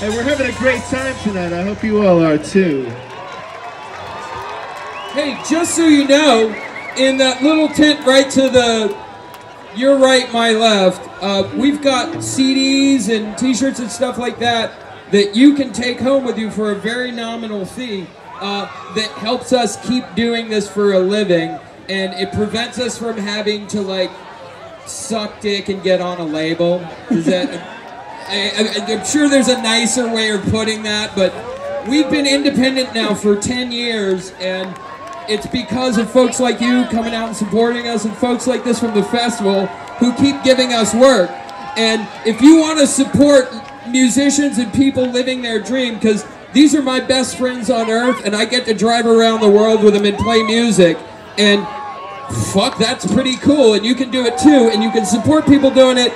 And we're having a great time tonight. I hope you all are too. Hey, just so you know, in that little tent right to the your right, my left, uh, we've got CDs and T-shirts and stuff like that that you can take home with you for a very nominal fee. Uh, that helps us keep doing this for a living, and it prevents us from having to like suck dick and get on a label. Is that? I, I'm sure there's a nicer way of putting that, but we've been independent now for 10 years, and it's because of folks like you coming out and supporting us, and folks like this from the festival who keep giving us work. And if you want to support musicians and people living their dream, because these are my best friends on earth, and I get to drive around the world with them and play music, and fuck, that's pretty cool, and you can do it too, and you can support people doing it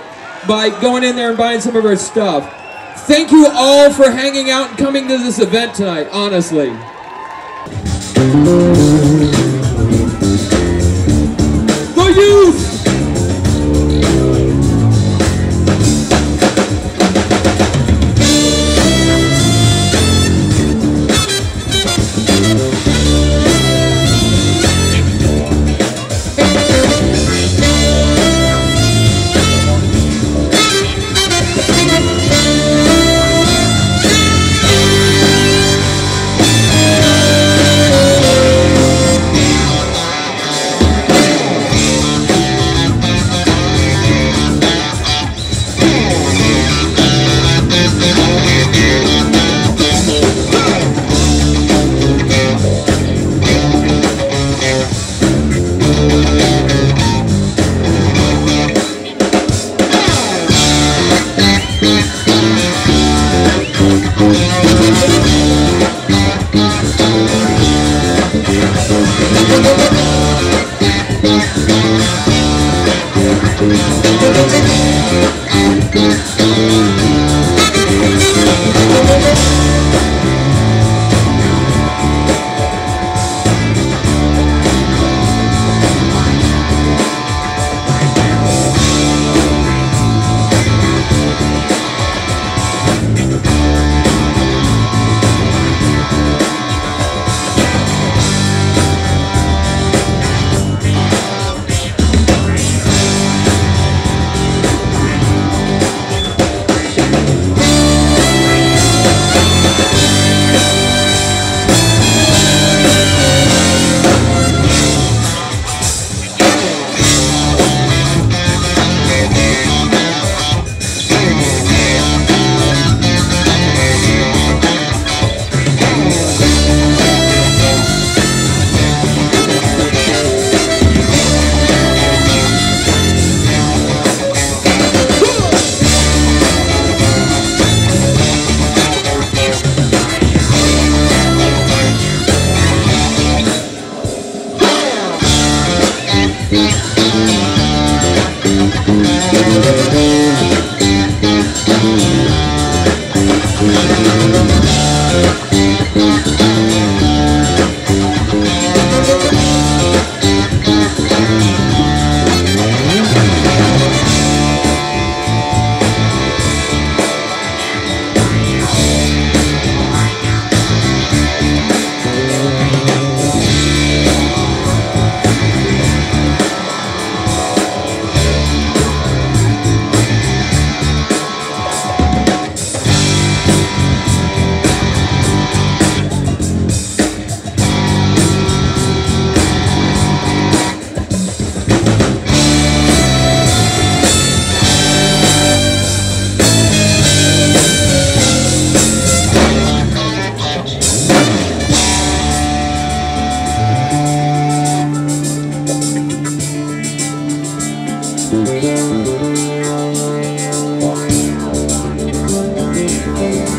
by going in there and buying some of our stuff. Thank you all for hanging out and coming to this event tonight, honestly. Thank you.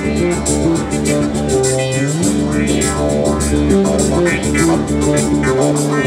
Thank you.